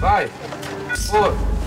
Vai. Pô.